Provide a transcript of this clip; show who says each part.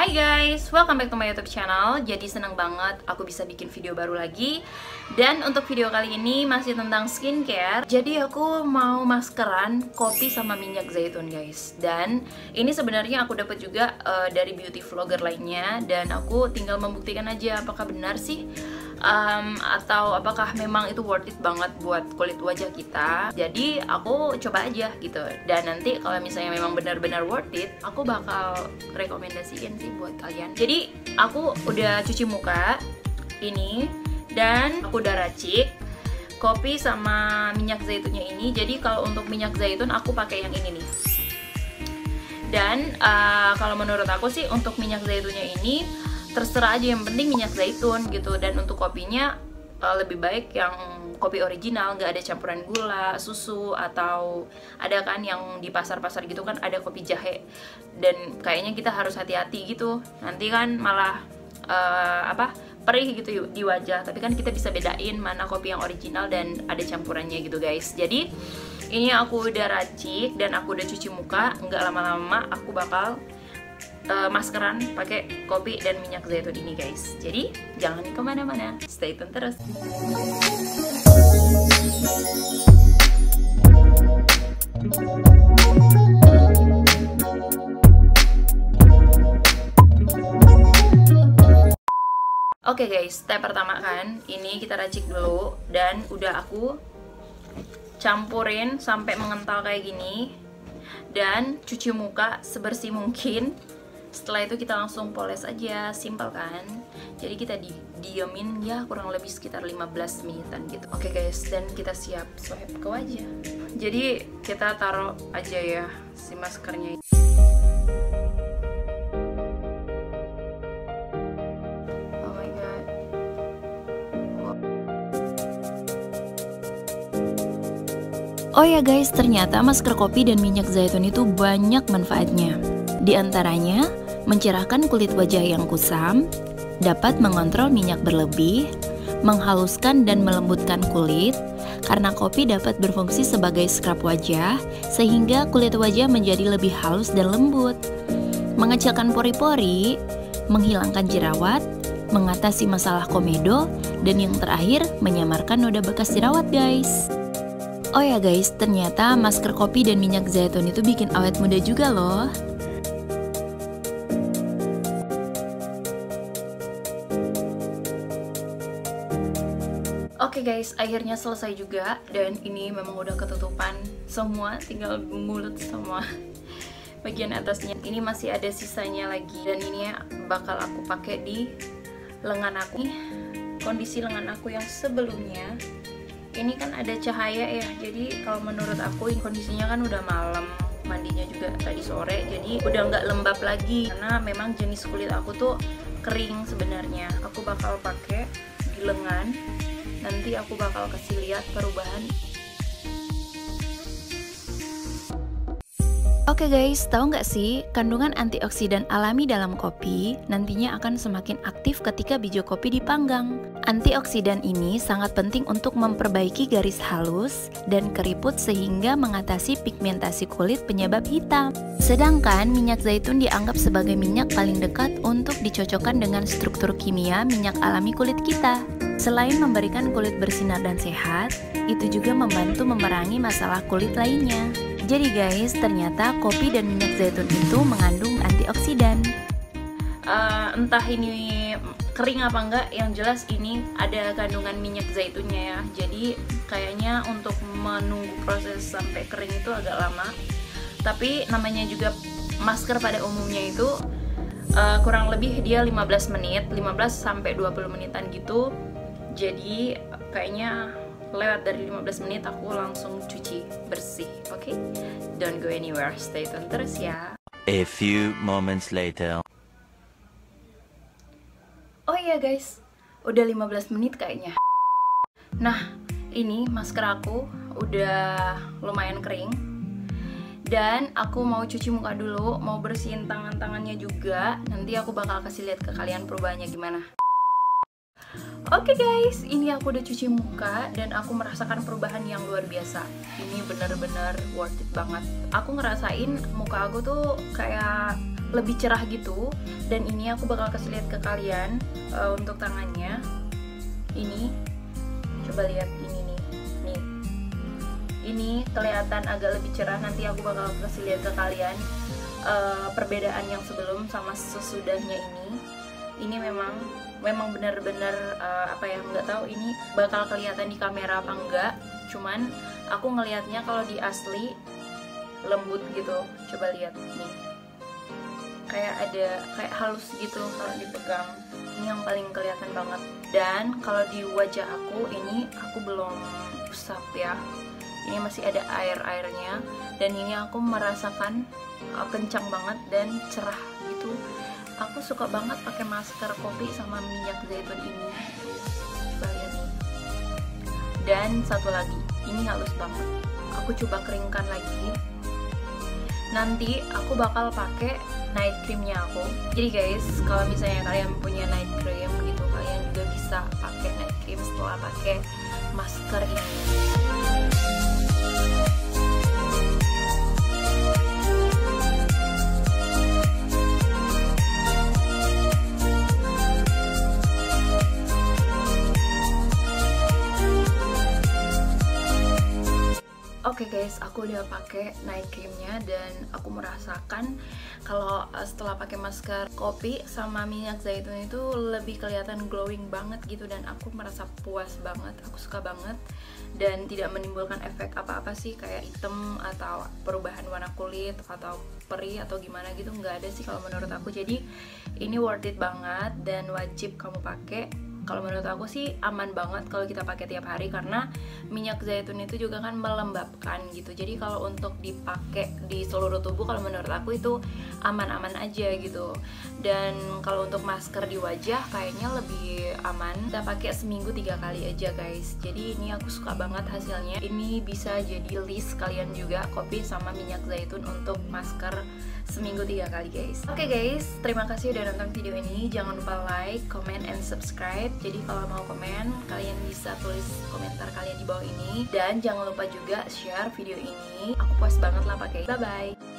Speaker 1: Hai guys, welcome back to my youtube channel. Jadi seneng banget aku bisa bikin video baru lagi. Dan untuk video kali ini masih tentang skincare. Jadi aku mau maskeran kopi sama minyak zaitun guys. Dan ini sebenarnya aku dapat juga uh, dari beauty vlogger lainnya. Dan aku tinggal membuktikan aja apakah benar sih um, atau apakah memang itu worth it banget buat kulit wajah kita? Jadi aku coba aja gitu. Dan nanti kalau misalnya memang benar-benar worth it aku bakal rekomendasiin sih buat kalian. Jadi aku udah cuci muka ini dan aku udah racik kopi sama minyak zaitunnya ini. Jadi kalau untuk minyak zaitun aku pakai yang ini nih. Dan uh, kalau menurut aku sih untuk minyak zaitunnya ini terserah aja yang penting minyak zaitun gitu. Dan untuk kopinya uh, lebih baik yang kopi original nggak ada campuran gula susu atau ada kan yang di pasar-pasar gitu kan ada kopi jahe. Dan kayaknya kita harus hati-hati gitu. Nanti kan malah uh, apa perih gitu di wajah. Tapi kan kita bisa bedain mana kopi yang original dan ada campurannya gitu guys. Jadi ini aku udah racik dan aku udah cuci muka nggak lama-lama aku bakal uh, maskeran pakai kopi dan minyak zaitun ini guys. Jadi jangan ke mana-mana. Stay tune terus. Oke okay guys, step pertama kan, ini kita racik dulu dan udah aku campurin sampai mengental kayak gini dan cuci muka sebersih mungkin setelah itu kita langsung poles aja simple kan? Jadi kita di diemin ya kurang lebih sekitar 15 menitan gitu. Oke okay guys dan kita siap swipe ke wajah jadi kita taruh aja ya si maskernya oh Oh ya guys, ternyata masker kopi dan minyak zaitun itu banyak manfaatnya. Di antaranya, mencerahkan kulit wajah yang kusam, dapat mengontrol minyak berlebih, menghaluskan dan melembutkan kulit, karena kopi dapat berfungsi sebagai scrub wajah, sehingga kulit wajah menjadi lebih halus dan lembut, mengecilkan pori-pori, menghilangkan jerawat, mengatasi masalah komedo, dan yang terakhir, menyamarkan noda bekas jerawat guys. Oh ya guys, ternyata masker kopi dan minyak zaitun itu bikin awet muda juga loh. Okay guys, akhirnya selesai juga dan ini memang udah ketutupan semua, tinggal mulut semua bagian atasnya. Ini masih ada sisanya lagi dan ini bakal aku pakai di lengan aku. Kondisi lengan aku yang sebelumnya ini kan ada cahaya ya. Jadi kalau menurut aku kondisinya kan udah malam, mandinya juga tadi sore jadi udah nggak lembab lagi karena memang jenis kulit aku tuh kering sebenarnya. Aku bakal pakai lengan nanti aku bakal kasih lihat perubahan Oke guys, tahu nggak sih kandungan antioksidan alami dalam kopi nantinya akan semakin aktif ketika biji kopi dipanggang. Antioksidan ini sangat penting untuk memperbaiki garis halus dan keriput sehingga mengatasi pigmentasi kulit penyebab hitam. Sedangkan minyak zaitun dianggap sebagai minyak paling dekat untuk dicocokkan dengan struktur kimia minyak alami kulit kita. Selain memberikan kulit bersinar dan sehat, itu juga membantu memerangi masalah kulit lainnya. Jadi guys, ternyata kopi dan minyak zaitun itu mengandung antioksidan. Uh, entah ini kering apa enggak, yang jelas ini ada kandungan minyak zaitunnya ya. Jadi kayaknya untuk menunggu proses sampai kering itu agak lama. Tapi namanya juga masker pada umumnya itu uh, kurang lebih dia 15 menit, 15 sampai 20 menitan gitu. Jadi kayaknya lewat dari 15 menit aku langsung cuci bersih oke? Okay? don't go anywhere stay tune terus ya.
Speaker 2: A few moments later.
Speaker 1: Oh iya guys. Udah 15 menit kayaknya. Nah ini masker aku udah lumayan kering. Dan aku mau cuci muka dulu mau bersihin tangan-tangannya juga. Nanti aku bakal kasih lihat ke kalian perubahannya gimana Oke okay guys, ini aku udah cuci muka dan aku merasakan perubahan yang luar biasa. Ini bener-bener worth it banget. Aku ngerasain muka aku tuh kayak lebih cerah gitu. Dan ini aku bakal kasih lihat ke kalian uh, untuk tangannya. Ini coba lihat ini nih. Nih. Ini kelihatan agak lebih cerah. Nanti aku bakal kasih lihat ke kalian uh, perbedaan yang sebelum sama sesudahnya ini ini memang memang benar-benar uh, apa ya nggak tahu ini bakal kelihatan di kamera apa enggak cuman aku ngelihatnya kalau di asli lembut gitu. Coba lihat nih. Kayak ada kayak halus gitu kalau dipegang. Ini yang paling kelihatan banget. Dan kalau di wajah aku ini aku belum usap ya. Ini masih ada air-airnya. Dan ini aku merasakan uh, kencang banget dan cerah gitu aku suka banget pakai masker kopi sama minyak zaitun ini. Nih dan satu lagi ini halus banget. Aku coba keringkan lagi. Nanti aku bakal pakai night creamnya aku. Jadi guys kalau misalnya kalian punya night cream gitu kalian juga bisa pakai night cream setelah pakai masker ini guys, aku udah pakai night creamnya dan aku merasakan kalau uh, setelah pakai masker kopi sama minyak zaitun itu lebih kelihatan glowing banget gitu dan aku merasa puas banget, aku suka banget dan tidak menimbulkan efek apa-apa sih kayak hitam atau perubahan warna kulit atau perih atau gimana gitu nggak ada sih kalau menurut aku. Jadi ini worth it banget dan wajib kamu pakai kalau menurut aku sih aman banget kalau kita pakai tiap hari karena minyak zaitun itu juga kan melembabkan gitu. Jadi kalau untuk dipakai di seluruh tubuh kalau menurut aku itu aman-aman aja gitu. Dan kalau untuk masker di wajah kayaknya lebih aman. Kita pakai seminggu tiga kali aja guys. Jadi ini aku suka banget hasilnya. Ini bisa jadi list kalian juga kopi sama minyak zaitun untuk masker seminggu tiga kali guys. Oke okay, guys. Terima kasih udah nonton video ini. Jangan lupa like comment and subscribe jadi kalau mau komen kalian bisa tulis komentar kalian di bawah ini. Dan jangan lupa juga share video ini. Aku puas banget lah pakai. Bye bye